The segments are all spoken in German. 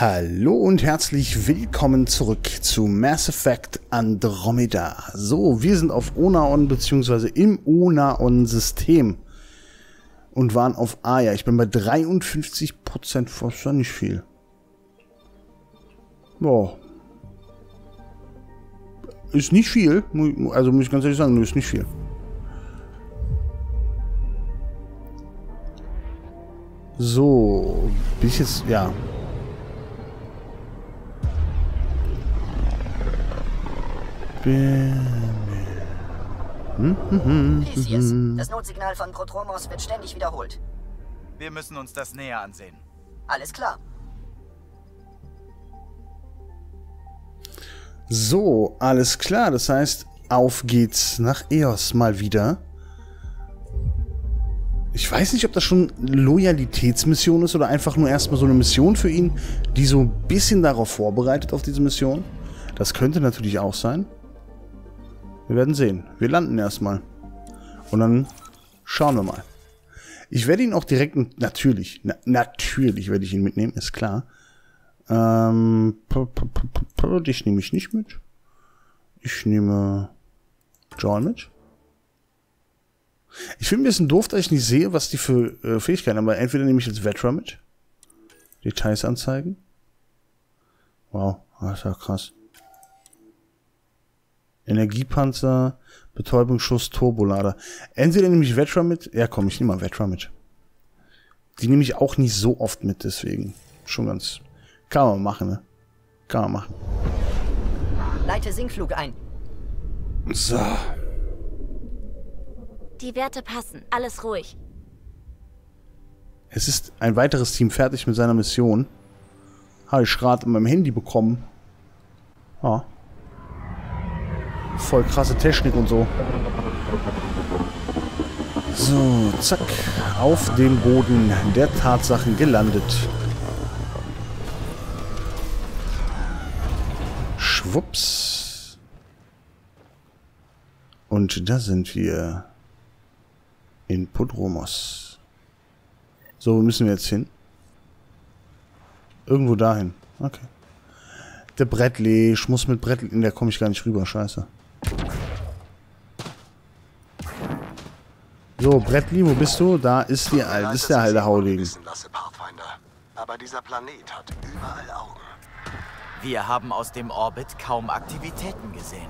Hallo und herzlich willkommen zurück zu Mass Effect Andromeda. So, wir sind auf Onaon bzw. im Onaon-System und waren auf Aya. Ich bin bei 53%, das ist ja nicht viel. Boah. Ist nicht viel, also muss ich ganz ehrlich sagen, ist nicht viel. So, bis jetzt, ja, Theseus, das Notsignal von Protromos wird ständig wiederholt. Wir müssen uns das näher ansehen. Alles klar. So, alles klar. Das heißt, auf geht's nach Eos mal wieder. Ich weiß nicht, ob das schon Loyalitätsmission ist oder einfach nur erstmal so eine Mission für ihn, die so ein bisschen darauf vorbereitet auf diese Mission. Das könnte natürlich auch sein. Wir werden sehen. Wir landen erstmal. Und dann schauen wir mal. Ich werde ihn auch direkt, natürlich, na, natürlich werde ich ihn mitnehmen, ist klar. Ähm, dich nehme ich nicht mit. Ich nehme John mit. Ich finde ein bisschen doof, dass ich nicht sehe, was die für äh, Fähigkeiten haben, aber entweder nehme ich jetzt Vetra mit. Details anzeigen. Wow, das ist ja krass. Energiepanzer, Betäubungsschuss, Turbolader. Entweder nehme ich Vetra mit. Ja, komm, ich nehme mal Vetra mit. Die nehme ich auch nicht so oft mit, deswegen. Schon ganz. Kann man machen, ne? Kann man machen. Leite Sinkflug ein. So. Die Werte passen. Alles ruhig. Es ist ein weiteres Team fertig mit seiner Mission. Habe ich gerade in meinem Handy bekommen. Ah voll krasse Technik und so. So, zack. Auf dem Boden der Tatsachen gelandet. Schwupps. Und da sind wir. In Podromos. So, wo müssen wir jetzt hin? Irgendwo dahin. Okay. Der Brettley. Ich muss mit Brettley. In der komme ich gar nicht rüber. Scheiße. So, Brettley, wo bist du? Da ist, die, Al ist der alte Haudegen. Aber dieser Planet hat überall Augen. Wir haben aus dem Orbit kaum Aktivitäten gesehen.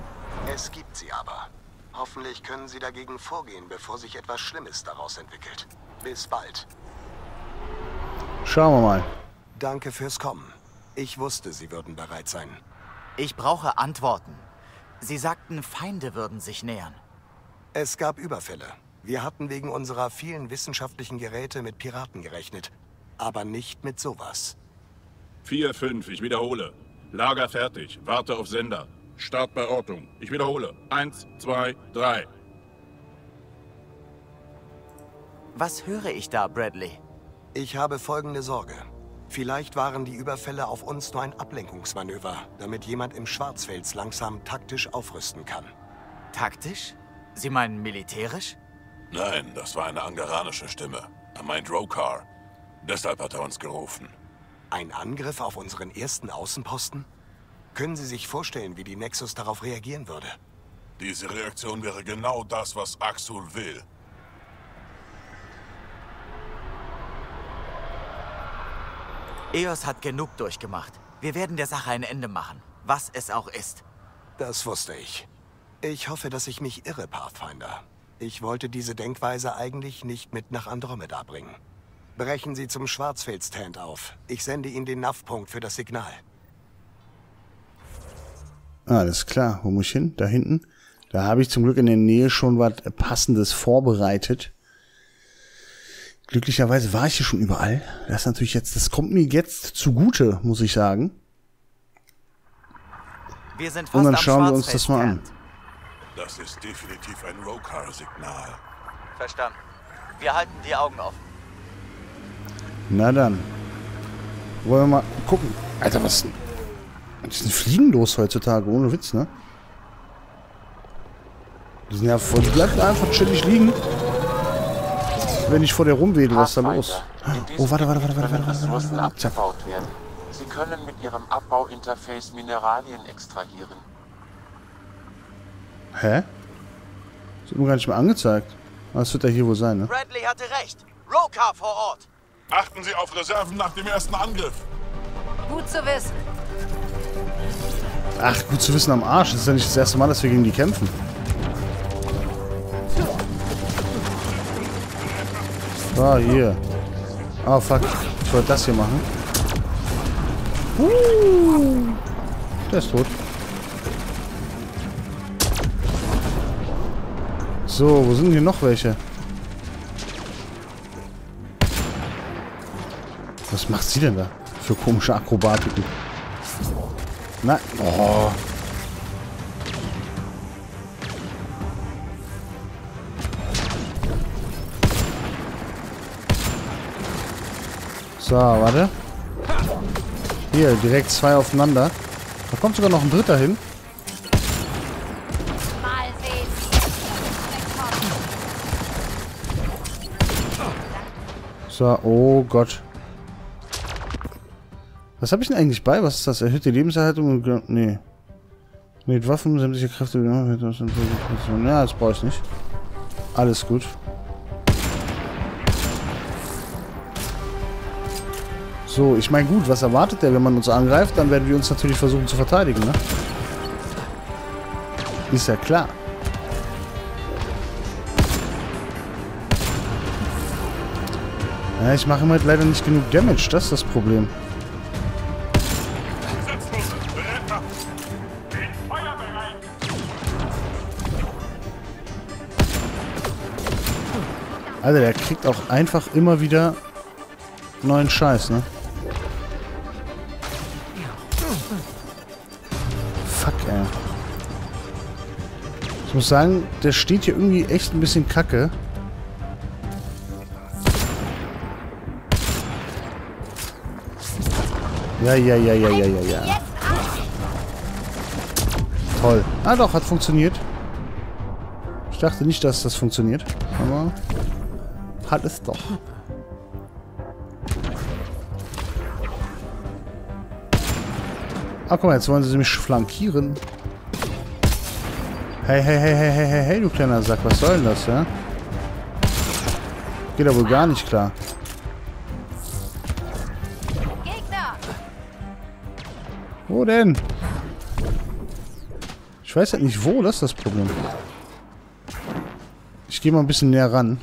Es gibt sie aber. Hoffentlich können Sie dagegen vorgehen, bevor sich etwas Schlimmes daraus entwickelt. Bis bald. Schauen wir mal. Danke fürs Kommen. Ich wusste, Sie würden bereit sein. Ich brauche Antworten. Sie sagten, Feinde würden sich nähern. Es gab Überfälle. Wir hatten wegen unserer vielen wissenschaftlichen Geräte mit Piraten gerechnet. Aber nicht mit sowas. 4-5, ich wiederhole. Lager fertig, warte auf Sender. Start bei Ortung. Ich wiederhole. 1, 2, 3. Was höre ich da, Bradley? Ich habe folgende Sorge. Vielleicht waren die Überfälle auf uns nur ein Ablenkungsmanöver, damit jemand im Schwarzfels langsam taktisch aufrüsten kann. Taktisch? Sie meinen militärisch? Nein, das war eine angeranische Stimme. Er meint Rokar. Deshalb hat er uns gerufen. Ein Angriff auf unseren ersten Außenposten? Können Sie sich vorstellen, wie die Nexus darauf reagieren würde? Diese Reaktion wäre genau das, was Axul will. EOS hat genug durchgemacht. Wir werden der Sache ein Ende machen, was es auch ist. Das wusste ich. Ich hoffe, dass ich mich irre, Pathfinder. Ich wollte diese Denkweise eigentlich nicht mit nach Andromeda bringen. Brechen Sie zum Schwarzfeld-Stand auf. Ich sende Ihnen den NAV-Punkt für das Signal. Alles klar. Wo muss ich hin? Da hinten. Da habe ich zum Glück in der Nähe schon was Passendes vorbereitet. Glücklicherweise war ich hier schon überall. Das ist natürlich jetzt, das kommt mir jetzt zugute, muss ich sagen. Wir sind fast Und dann schauen wir uns das mal an. Das ist definitiv ein Rokar-Signal. Verstanden. Wir halten die Augen offen. Na dann. Wollen wir mal gucken. Alter, was denn? Die sind fliegen los heutzutage, ohne Witz, ne? Die sind ja voll, die bleiben einfach chillig liegen wenn ich vor der rumwedel, was ist da los? Oh, warte, warte, warte, warte, warte, warte, warte, warte. abgebaut werden. Sie können mit Ihrem Abbauinterface Mineralien extrahieren. Hä? Das wird mir gar nicht mehr angezeigt. Aber Das wird ja hier wohl sein, ne? Bradley hatte recht. Rokar vor Ort. Achten Sie auf Reserven nach dem ersten Angriff. Gut zu wissen. Ach, gut zu wissen am Arsch. Das ist ja nicht das erste Mal, dass wir gegen die kämpfen. Ah, hier. Ah, fuck. Ich wollte das hier machen. Der ist tot. So, wo sind hier noch welche? Was macht sie denn da für komische Akrobatiken? Nein. Oh. So, warte. Hier, direkt zwei aufeinander. Da kommt sogar noch ein dritter hin. So, oh Gott. Was habe ich denn eigentlich bei? Was ist das? Erhöhte Lebenserhaltung Nee. Mit Waffen, sämtliche Kräfte... Ja, das brauche ich nicht. Alles gut. So, ich meine, gut, was erwartet der, wenn man uns angreift? Dann werden wir uns natürlich versuchen zu verteidigen, ne? Ist ja klar. Ja, ich mache ihm halt leider nicht genug Damage, das ist das Problem. Alter, der kriegt auch einfach immer wieder neuen Scheiß, ne? Fuck, ey. Ich muss sagen, der steht hier irgendwie echt ein bisschen kacke. Ja, ja, ja, ja, ja, ja, ja. Toll. Ah doch, hat funktioniert. Ich dachte nicht, dass das funktioniert. Aber hat es doch. Ah, guck mal, jetzt wollen sie mich flankieren. Hey, hey, hey, hey, hey, hey, hey, du kleiner Sack, was soll denn das, ja? Geht ja wohl gar nicht klar. Gegner! Wo denn? Ich weiß halt nicht wo, das ist das Problem. Ich gehe mal ein bisschen näher ran.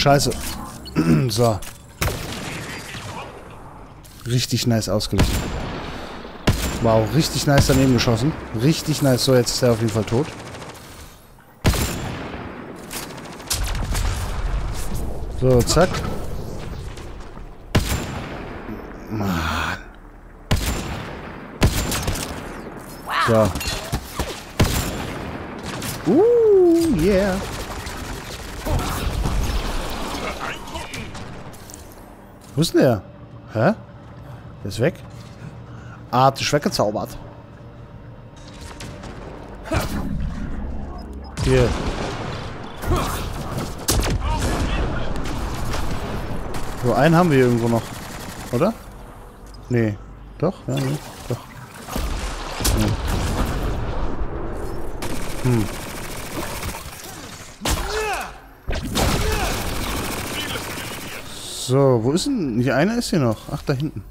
Scheiße. so. Richtig nice ausgelichtet. Wow, richtig nice daneben geschossen. Richtig nice. So, jetzt ist er auf jeden Fall tot. So, zack. Mann. So. Uh, yeah. Wo ist denn der? Hä? Der ist weg. Ah, dich weggezaubert. Hier. So, einen haben wir irgendwo noch. Oder? Nee. Doch? Ja, nee. Doch. Nee. Hm. So, wo ist denn... Hier einer ist hier noch. Ach, da hinten.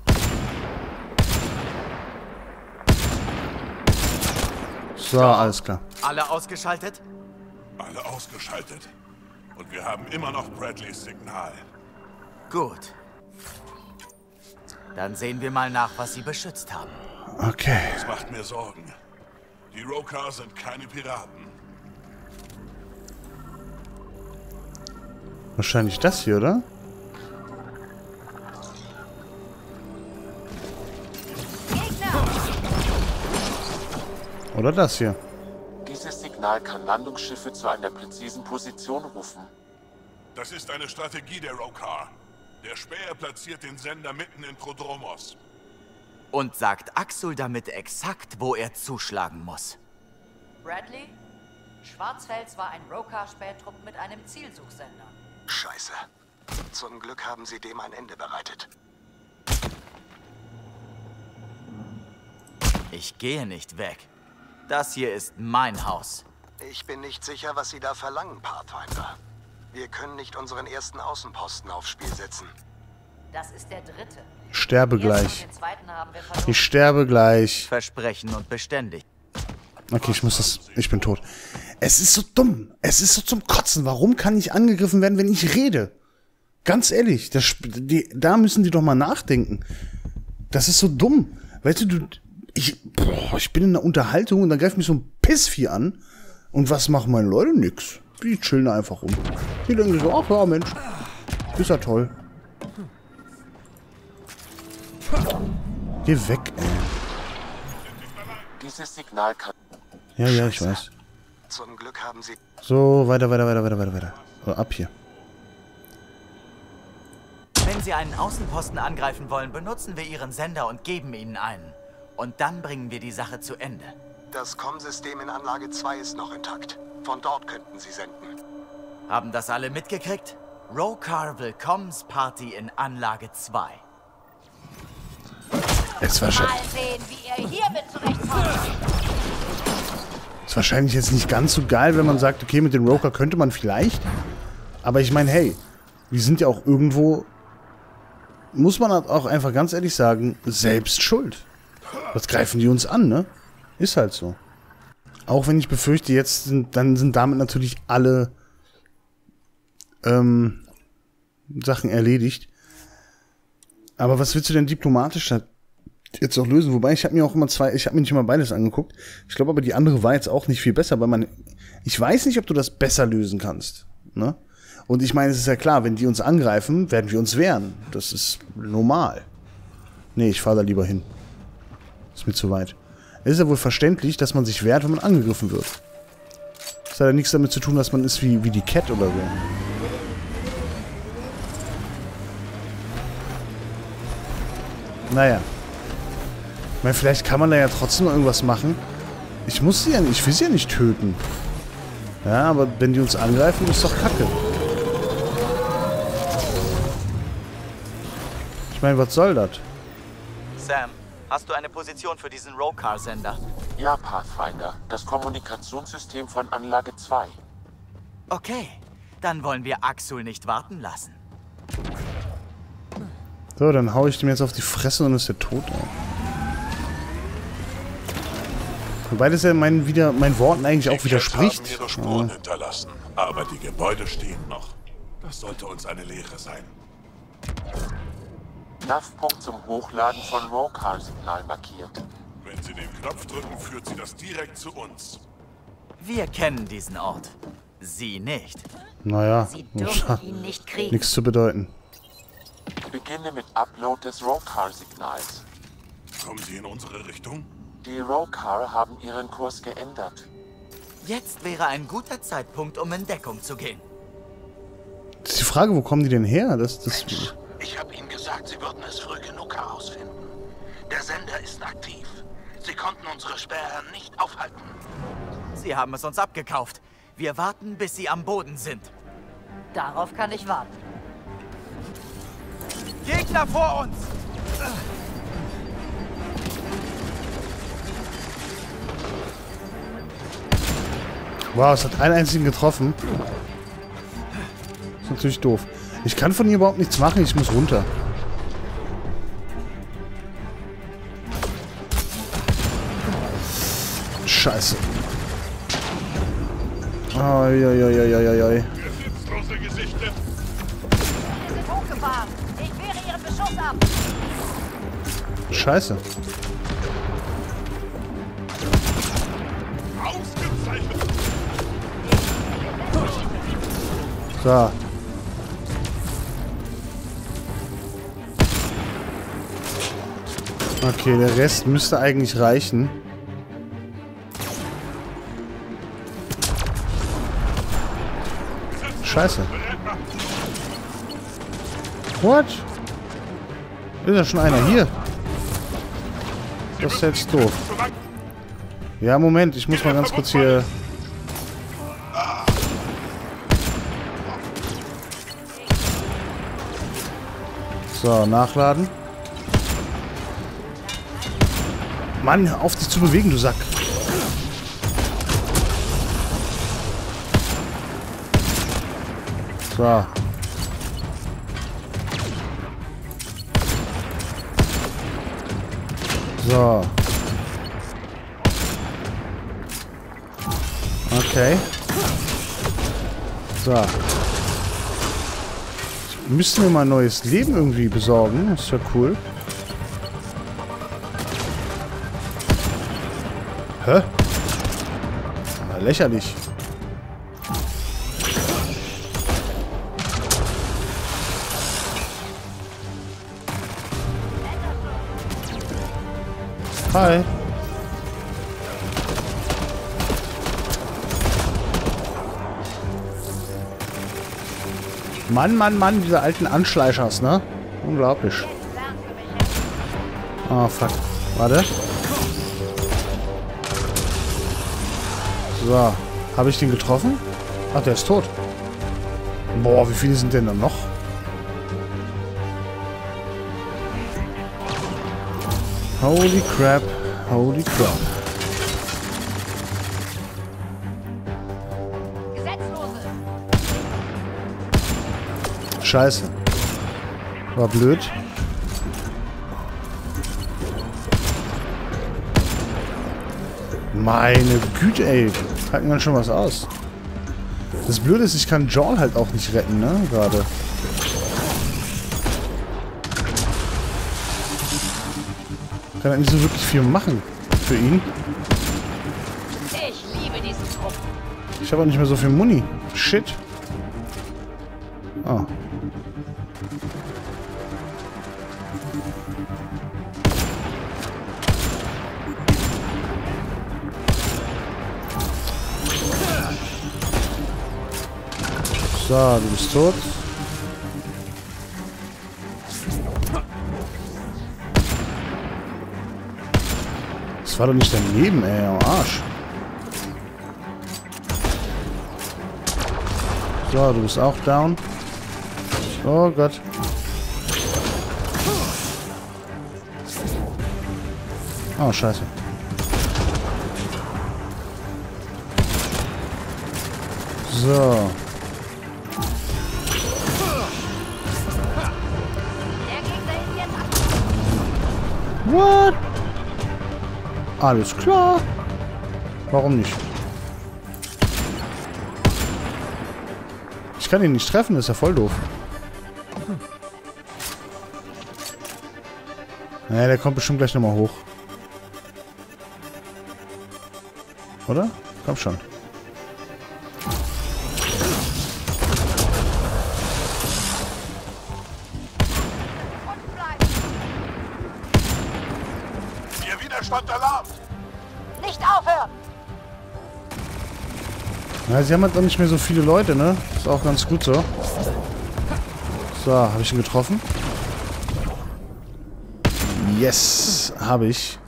So, alles klar. Alle ausgeschaltet? Alle ausgeschaltet. Und wir haben immer noch Bradleys Signal. Gut. Dann sehen wir mal nach, was sie beschützt haben. Okay. Das macht mir Sorgen. Die Rokar sind keine Piraten. Wahrscheinlich das hier, oder? Oder das hier. Dieses Signal kann Landungsschiffe zu einer präzisen Position rufen. Das ist eine Strategie der Rokar. Der Späher platziert den Sender mitten in Prodromos. Und sagt Axel damit exakt, wo er zuschlagen muss. Bradley? Schwarzfels war ein Rokar-Spähtrupp mit einem Zielsuchsender. Scheiße. Zum Glück haben sie dem ein Ende bereitet. Ich gehe nicht weg. Das hier ist mein Haus. Ich bin nicht sicher, was Sie da verlangen, Pathfinder. Wir können nicht unseren ersten Außenposten aufs Spiel setzen. Das ist der dritte. Ich sterbe gleich. Ich sterbe gleich. Versprechen und beständig. Okay, ich muss das. Ich bin tot. Es ist so dumm. Es ist so zum Kotzen. Warum kann ich angegriffen werden, wenn ich rede? Ganz ehrlich, das, Sp- die, da müssen die doch mal nachdenken. Das ist so dumm. Weißt du, du ich, boah, ich bin in einer Unterhaltung und dann greift mich so ein Pissvieh an. Und was machen meine Leute? Nix. Die chillen einfach rum. Die denken so, ach ja, Mensch, ist ja toll. Geh weg, ey. Dieses Signal kann Ja, ja, ich weiß. Zum Glück haben Sie... So, weiter, weiter, weiter, weiter, weiter, weiter. So, ab hier. Wenn Sie einen Außenposten angreifen wollen, benutzen wir Ihren Sender und geben Ihnen einen. Und dann bringen wir die Sache zu Ende. Das COM-System in Anlage 2 ist noch intakt. Von dort könnten Sie senden. Haben das alle mitgekriegt? Rokar Willkommensparty in Anlage 2. Ist wahrscheinlich, Mal sehen, wie ihr hiermit zurechtkommt. ist wahrscheinlich jetzt nicht ganz so geil, wenn man sagt, okay, mit dem Roker könnte man vielleicht. Aber ich meine, hey, wir sind ja auch irgendwo, muss man halt auch einfach ganz ehrlich sagen, selbst schuld. Was greifen die uns an, ne? Ist halt so. Auch wenn ich befürchte, jetzt sind, dann sind damit natürlich alle ähm, Sachen erledigt. Aber was willst du denn diplomatisch jetzt auch lösen? Wobei ich habe mir auch immer zwei, ich habe mir nicht immer beides angeguckt. Ich glaube aber die andere war jetzt auch nicht viel besser, weil man, ich weiß nicht, ob du das besser lösen kannst. Ne? Und ich meine, es ist ja klar, wenn die uns angreifen, werden wir uns wehren. Das ist normal. Nee, ich fahre da lieber hin. Ist mir zu weit. Es ist ja wohl verständlich, dass man sich wehrt, wenn man angegriffen wird. Das hat ja nichts damit zu tun, dass man ist wie, wie die Cat oder so. Naja. Ich meine, vielleicht kann man da ja trotzdem noch irgendwas machen. Ich muss sie ja nicht, ich will sie ja nicht töten. Ja, aber wenn die uns angreifen, ist doch kacke. Ich meine, was soll das? Sam, hast du eine Position für diesen Rokar-Sender? Ja, Pathfinder, das Kommunikationssystem von Anlage 2. Okay, dann wollen wir Axel nicht warten lassen. So, dann hau ich dem jetzt auf die Fresse und ist der tot. Ey. Wobei das ja mein, wieder, meinen Worten eigentlich auch widerspricht. Haben ihre Spuren hinterlassen, aber die Gebäude stehen noch. Das sollte uns eine Lehre sein. NAV-Punkt zum Hochladen von Rokar-Signal markiert. Wenn Sie den Knopf drücken, führt sie das direkt zu uns. Wir kennen diesen Ort. Sie nicht. Naja, Sie dürfen ihn nicht kriegen. nichts zu bedeuten. Beginne mit Upload des Rokar-Signals. Kommen Sie in unsere Richtung? Die Rokar haben ihren Kurs geändert. Jetzt wäre ein guter Zeitpunkt, um in Deckung zu gehen. Das ist die Frage, wo kommen die denn her? Das, das, Ich habe Ihnen gesagt, Sie würden es früh genug herausfinden. Der Sender ist aktiv. Sie konnten unsere Sperrherren nicht aufhalten. Sie haben es uns abgekauft. Wir warten, bis sie am Boden sind. Darauf kann ich warten. Gegner vor uns! wow, es hat einen einzigen getroffen. ist natürlich doof. Ich kann von hier überhaupt nichts machen, ich muss runter. Scheiße. Eieieiei. Gesichtslose Gesichter. Scheiße. Ausgezeichnet. So. Okay, der Rest müsste eigentlich reichen. Scheiße. What? Ist ja schon einer hier. Das ist jetzt doof. Ja, Moment, ich muss mal ganz kurz hier... So, nachladen. Mann, auf dich zu bewegen, du Sack. So. So. Okay. So. Ich müsste mir mal neues Leben irgendwie besorgen. Ist ja cool. Lächerlich. Hi. Mann, Mann, Mann, diese alten Anschleichers, ne? Unglaublich. Ah, oh, fuck. Warte. So. Habe ich den getroffen? Ach, der ist tot. Boah, wie viele sind denn da noch? Holy crap. Holy crap. Scheiße. War blöd. Meine Güte, ey. Halten wir schon was aus. Das Blöde ist, ich kann John halt auch nicht retten, ne? Gerade. Kann halt nicht so wirklich viel machen für ihn. Ich liebe diesen Trupp. Ich habe auch nicht mehr so viel Muni. Shit. Ah. So, du bist tot. Das war doch nicht daneben, ey, am Arsch. So, du bist auch down. Oh Gott. Oh, scheiße. So. What? Alles klar. Warum nicht? Ich kann ihn nicht treffen, das ist ja voll doof. Naja, der kommt bestimmt gleich nochmal hoch. Oder? Komm schon. Sie haben halt auch nicht mehr so viele Leute, ne? Ist auch ganz gut so. So, habe ich ihn getroffen? Yes, habe ich.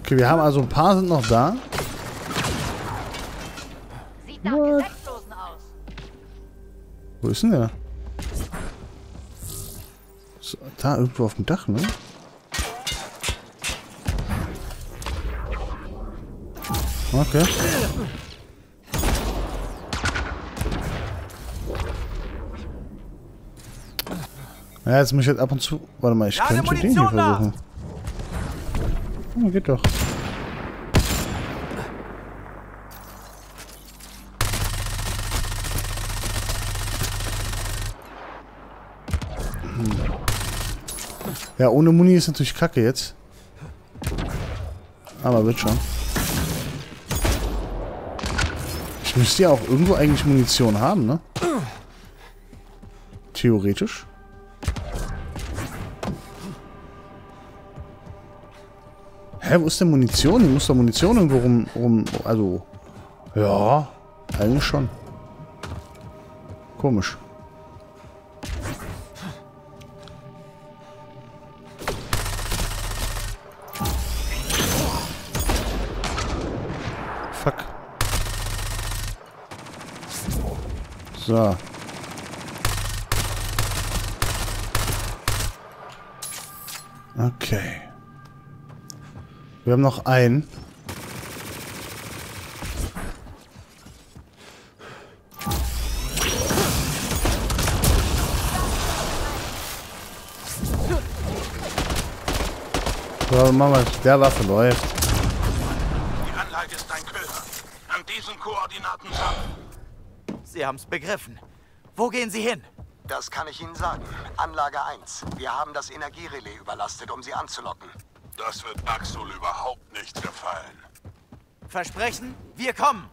Okay, wir haben also ein paar sind noch da. Aus. Wo ist denn der? So, da irgendwo auf dem Dach, ne? Okay. Ja, jetzt muss ich halt ab und zu... Warte mal, ich könnte den hier versuchen. Oh, geht doch. Hm. Ja, ohne Muni ist natürlich kacke jetzt. Aber wird schon. Ich müsste ja auch irgendwo eigentlich Munition haben, ne? Theoretisch. Hä, wo ist denn Munition? Hier muss doch Munition irgendwo rum, rum... Also... Ja, eigentlich schon. Komisch. Fuck. So. Okay. Wir haben noch einen. So, machen wir. Der Waffe läuft. Die Anlage ist ein Köder. An diesen Koordinaten sammeln. Sie haben's begriffen. Wo gehen Sie hin? Das kann ich Ihnen sagen. Anlage 1. Wir haben das Energierelais überlastet, um sie anzulocken. Das wird Axel überhaupt nicht gefallen. Versprechen, wir kommen.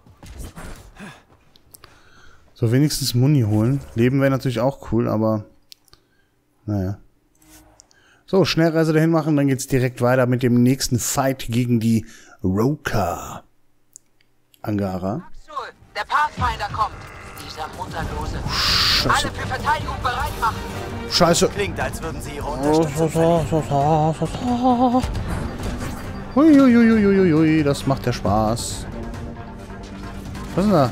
So, wenigstens Muni holen. Leben wäre natürlich auch cool, aber... Naja. So, Schnellreise dahin machen, dann geht's direkt weiter mit dem nächsten Fight gegen die Roka. Angara. Axel, der Pathfinder kommt. Dieser Mutterlose. Scheiße. Alle für Verteidigung bereit machen. Scheiße. Klingt, als würden Sie Ihre Unterstützung verlieren. Uiuiuiuiui, das macht ja Spaß. Was ist denn da?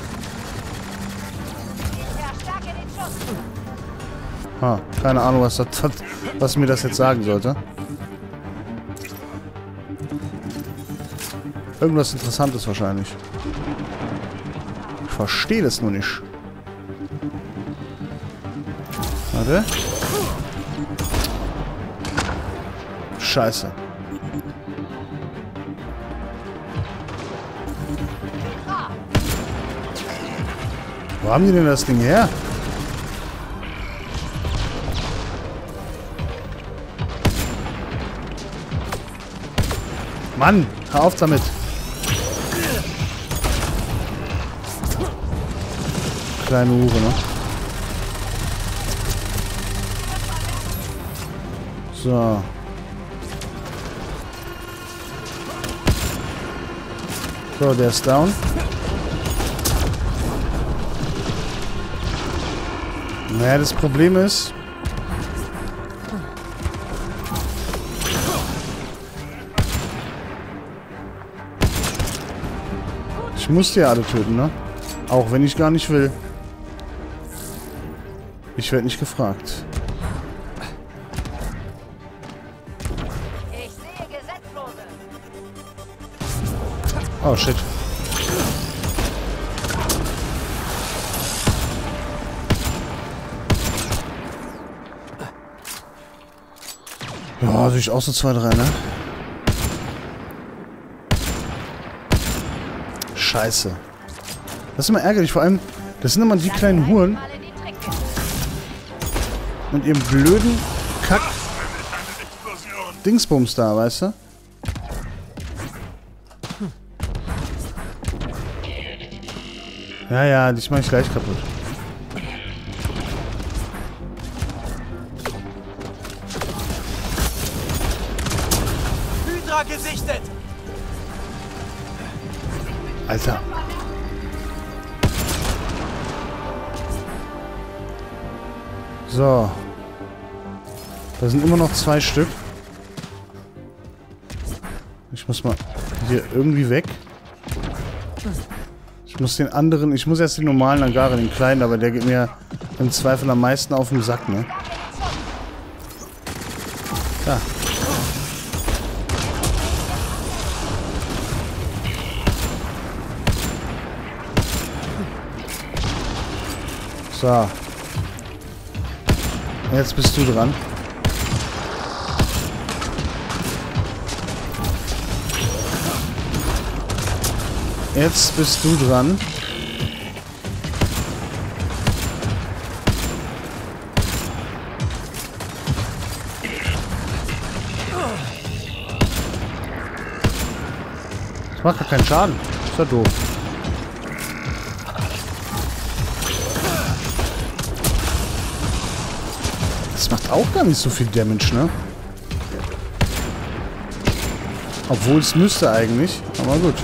Ha, keine Ahnung, was, das, was mir das jetzt sagen sollte. Irgendwas Interessantes wahrscheinlich. Ich verstehe das nur nicht. Warte. Scheiße. Wo haben die denn das Ding her? Mann, hör auf damit. Kleine Hure, ne? So. So, der ist down. Naja, das Problem ist... Ich muss die alle töten, ne? Auch wenn ich gar nicht will. Ich werde nicht gefragt. Oh, shit. Ja, ich auch so zwei, drei, ne? Scheiße. Das ist immer ärgerlich, vor allem, das sind immer die kleinen Huren und ihren blöden Kack Dingsbums da, weißt du? Ja, ja, dich mach ich gleich kaputt. Hydra gesichtet! Alter. So. Da sind immer noch zwei Stück. Ich muss mal hier irgendwie weg. Ich muss den anderen... Ich muss erst den normalen Angare, den kleinen, aber der geht mir im Zweifel am meisten auf den Sack, ne? Da. So. Jetzt bist du dran. Jetzt bist du dran. Das macht gar keinen Schaden. Ist ja doof. Das macht auch gar nicht so viel Damage, ne? Obwohl es müsste eigentlich. Aber gut.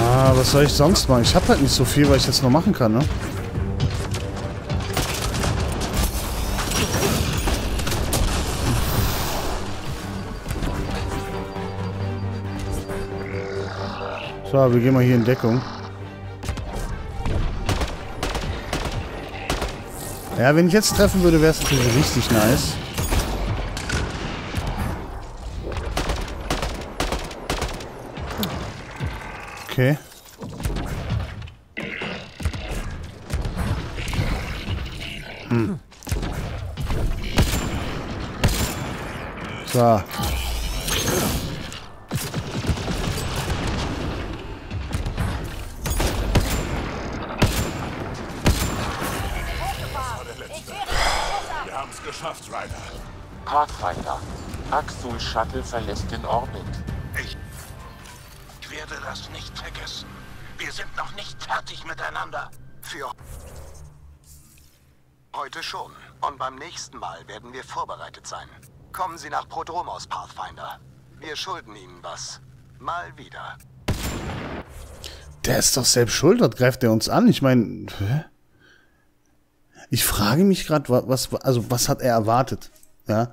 Ah, was soll ich sonst machen? Ich habe halt nicht so viel, was ich jetzt noch machen kann, ne? So, wir gehen mal hier in Deckung. Ja, wenn ich jetzt treffen würde, wäre es natürlich richtig nice. So. Wir haben es geschafft, Ryder. Pathfinder. Axul Shuttle verlässt den Orbit. Ich werde das nicht vergessen. Wir sind noch nicht fertig miteinander. Für heute schon. Und beim nächsten Mal werden wir vorbereitet sein. Kommen Sie nach Prodromos, Pathfinder. Wir schulden Ihnen was. Mal wieder. Der ist doch selbst schuld, was greift er uns an? Ich meine, ich frage mich gerade, was, also was hat er erwartet? Ja.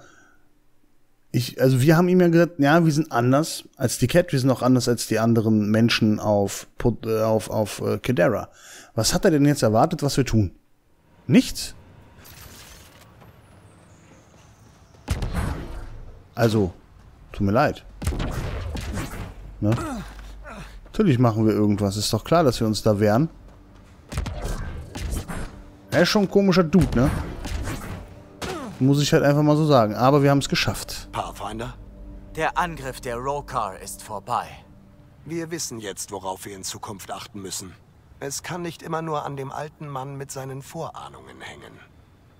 Ich, also wir haben ihm ja gesagt, ja, wir sind anders als die Cat, wir sind auch anders als die anderen Menschen auf, äh, auf, auf äh, Kedera. Was hat er denn jetzt erwartet, was wir tun? Nichts. Also, tut mir leid. Ne? Natürlich machen wir irgendwas. Ist doch klar, dass wir uns da wehren. Er ist schon ein komischer Dude, ne? Muss ich halt einfach mal so sagen. Aber wir haben es geschafft. Pathfinder? Der Angriff der Rokar ist vorbei. Wir wissen jetzt, worauf wir in Zukunft achten müssen. Es kann nicht immer nur an dem alten Mann mit seinen Vorahnungen hängen.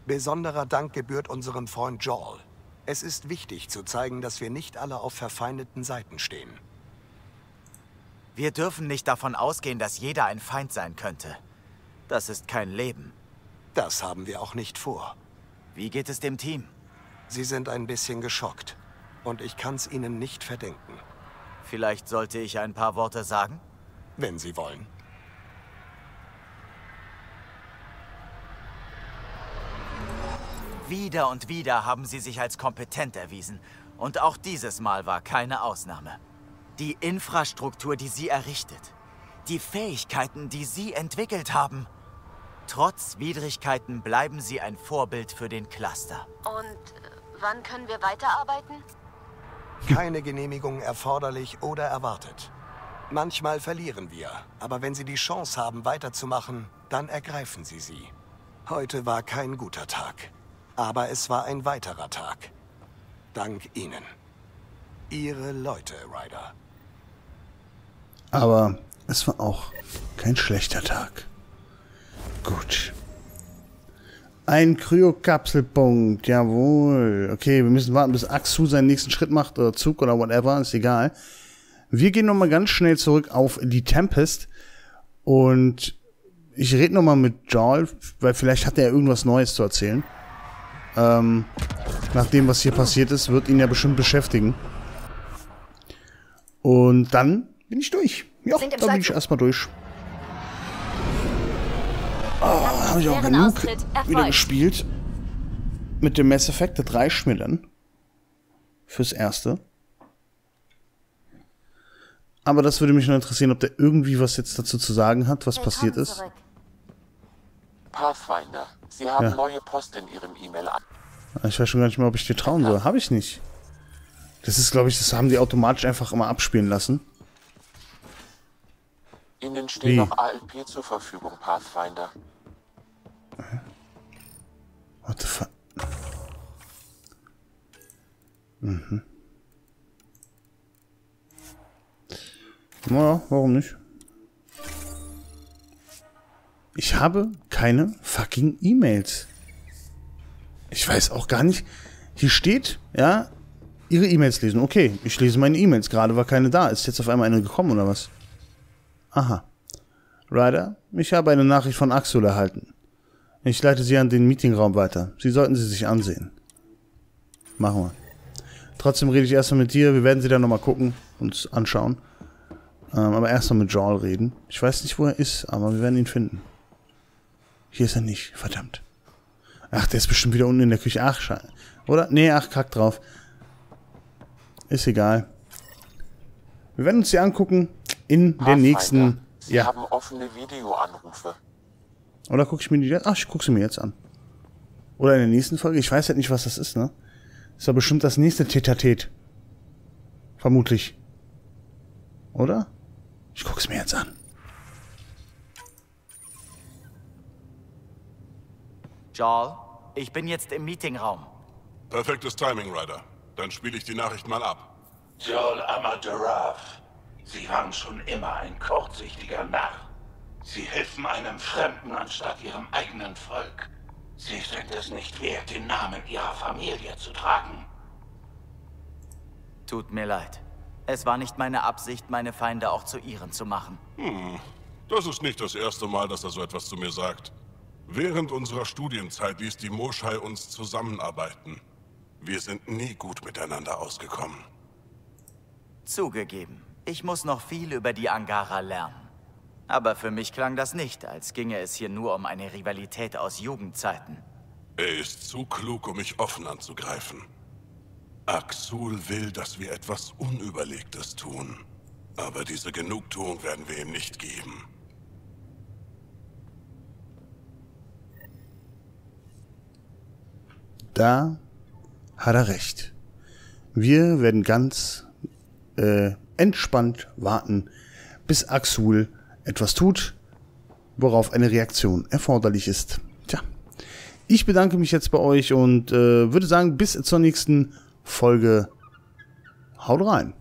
Besonderer Dank gebührt unserem Freund Joel. Es ist wichtig zu zeigen, dass wir nicht alle auf verfeindeten Seiten stehen. Wir dürfen nicht davon ausgehen, dass jeder ein Feind sein könnte. Das ist kein Leben. Das haben wir auch nicht vor. Wie geht es dem Team? Sie sind ein bisschen geschockt. Und ich kann's Ihnen nicht verdenken. Vielleicht sollte ich ein paar Worte sagen? Wenn Sie wollen. Wieder und wieder haben sie sich als kompetent erwiesen. Und auch dieses Mal war keine Ausnahme. Die Infrastruktur, die sie errichtet. Die Fähigkeiten, die sie entwickelt haben. Trotz Widrigkeiten bleiben sie ein Vorbild für den Cluster. Und äh, wann können wir weiterarbeiten? Keine Genehmigung erforderlich oder erwartet. Manchmal verlieren wir, aber wenn Sie die Chance haben, weiterzumachen, dann ergreifen Sie sie. Heute war kein guter Tag, aber es war ein weiterer Tag. Dank Ihnen. Ihre Leute, Ryder. Aber es war auch kein schlechter Tag. Gut. Ein Kryokapselpunkt, jawohl. Okay, wir müssen warten, bis Axu seinen nächsten Schritt macht, oder Zug oder whatever, ist egal. Wir gehen nochmal ganz schnell zurück auf die Tempest. Und ich rede nochmal mit Joel, weil vielleicht hat er irgendwas Neues zu erzählen. Ähm, nach dem, was hier passiert ist, wird ihn ja bestimmt beschäftigen. Und dann bin ich durch. Ja, dann bin ich erstmal durch. Oh, habe ich auch genug Austritt wieder gespielt. Mit dem Mass Effect, das reicht mir dann. Fürs Erste. Aber das würde mich noch interessieren, ob der irgendwie was jetzt dazu zu sagen hat, was passiert ist. Zurück. Pathfinder. Sie haben Ja. neue Post in Ihrem E-Mail an. Ich weiß schon gar nicht mehr, ob ich dir trauen soll. Habe ich nicht. Das ist, glaube ich, das haben die automatisch einfach immer abspielen lassen. Ihnen steht Wie? noch ALP zur Verfügung, Pathfinder. What the fuck? Mhm. Naja, warum nicht? Ich habe keine fucking E-Mails. Ich weiß auch gar nicht. Hier steht, ja, Ihre E-Mails lesen. Okay, ich lese meine E-Mails. Gerade war keine da. Ist jetzt auf einmal eine gekommen oder was? Aha. Ryder, ich habe eine Nachricht von Axel erhalten. Ich leite Sie an den Meetingraum weiter. Sie sollten sie sich ansehen. Machen wir. Trotzdem rede ich erstmal mit dir. Wir werden sie dann nochmal gucken, uns anschauen. Ähm, aber erstmal mit Joel reden. Ich weiß nicht, wo er ist, aber wir werden ihn finden. Hier ist er nicht. Verdammt. Ach, der ist bestimmt wieder unten in der Küche. Ach, scheiße. Oder? Nee, ach, kack drauf. Ist egal. Wir werden uns die angucken in der nächsten... Sie Ja. haben offene Videoanrufe. Oder gucke ich mir die jetzt... Ach, ich gucke sie mir jetzt an. Oder in der nächsten Folge. Ich weiß halt nicht, was das ist, ne? Ist ja bestimmt das nächste Tetatet. Vermutlich. Oder? Ich gucke es mir jetzt an. Joel, ich bin jetzt im Meetingraum. Perfektes Timing, Ryder. Dann spiele ich die Nachricht mal ab. Joel Amadurav, Sie waren schon immer ein kurzsichtiger Narr. Sie helfen einem Fremden anstatt Ihrem eigenen Volk. Sie sind es nicht wert, den Namen Ihrer Familie zu tragen. Tut mir leid. Es war nicht meine Absicht, meine Feinde auch zu ihren zu machen. Das ist nicht das erste Mal, dass er so etwas zu mir sagt. Während unserer Studienzeit ließ die Moschai uns zusammenarbeiten. Wir sind nie gut miteinander ausgekommen. Zugegeben, ich muss noch viel über die Angara lernen. Aber für mich klang das nicht, als ginge es hier nur um eine Rivalität aus Jugendzeiten. Er ist zu klug, um mich offen anzugreifen. Axul will, dass wir etwas Unüberlegtes tun. Aber diese Genugtuung werden wir ihm nicht geben. Da hat er recht. Wir werden ganz äh, entspannt warten, bis Axul etwas tut, worauf eine Reaktion erforderlich ist. Tja, ich bedanke mich jetzt bei euch und äh, würde sagen, bis zur nächsten Folge. Haut rein.